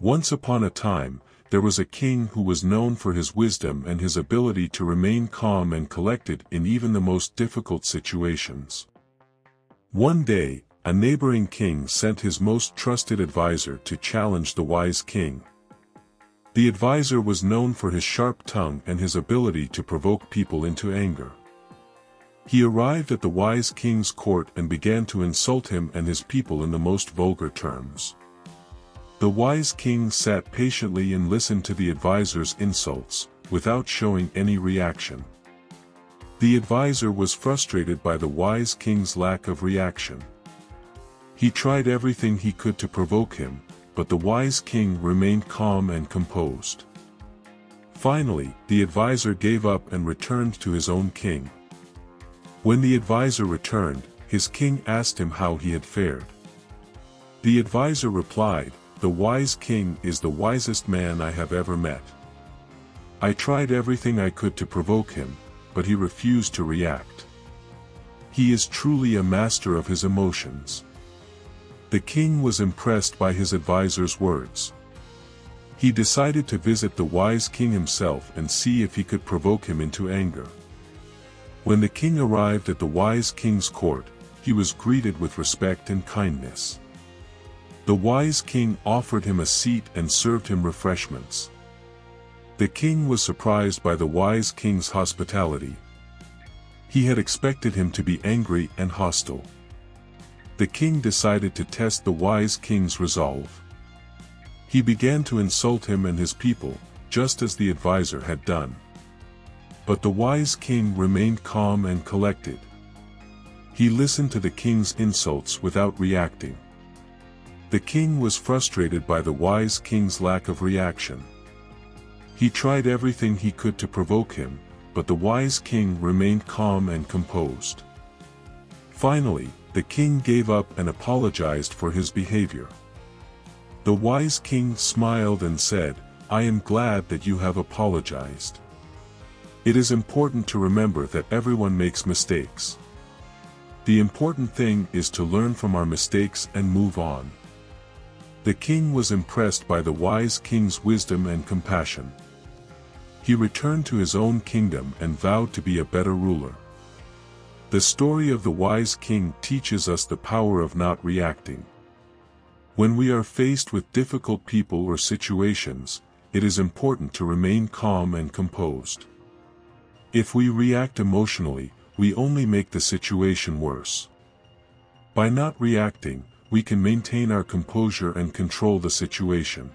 Once upon a time, there was a king who was known for his wisdom and his ability to remain calm and collected in even the most difficult situations. One day, a neighboring king sent his most trusted advisor to challenge the wise king. The advisor was known for his sharp tongue and his ability to provoke people into anger. He arrived at the wise king's court and began to insult him and his people in the most vulgar terms. The wise king sat patiently and listened to the advisor's insults, without showing any reaction. The advisor was frustrated by the wise king's lack of reaction. He tried everything he could to provoke him, but the wise king remained calm and composed. Finally, the advisor gave up and returned to his own king. When the advisor returned, his king asked him how he had fared. The advisor replied, The wise king is the wisest man I have ever met. I tried everything I could to provoke him, but he refused to react. He is truly a master of his emotions. The king was impressed by his advisor's words. He decided to visit the wise king himself and see if he could provoke him into anger. When the king arrived at the wise king's court, he was greeted with respect and kindness. The wise king offered him a seat and served him refreshments. The king was surprised by the wise king's hospitality. He had expected him to be angry and hostile. The king decided to test the wise king's resolve. He began to insult him and his people, just as the advisor had done. But the wise king remained calm and collected. He listened to the king's insults without reacting. The king was frustrated by the wise king's lack of reaction. He tried everything he could to provoke him, but the wise king remained calm and composed. Finally, the king gave up and apologized for his behavior. The wise king smiled and said, I am glad that you have apologized. It is important to remember that everyone makes mistakes. The important thing is to learn from our mistakes and move on. The king was impressed by the wise king's wisdom and compassion. He returned to his own kingdom and vowed to be a better ruler. The story of the wise king teaches us the power of not reacting. When we are faced with difficult people or situations, it is important to remain calm and composed. If we react emotionally, we only make the situation worse. By not reacting, we can maintain our composure and control the situation.